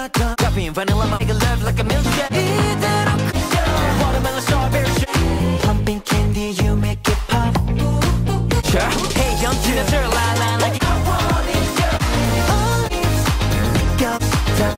ta ta. Coffee and vanilla, make love like a million.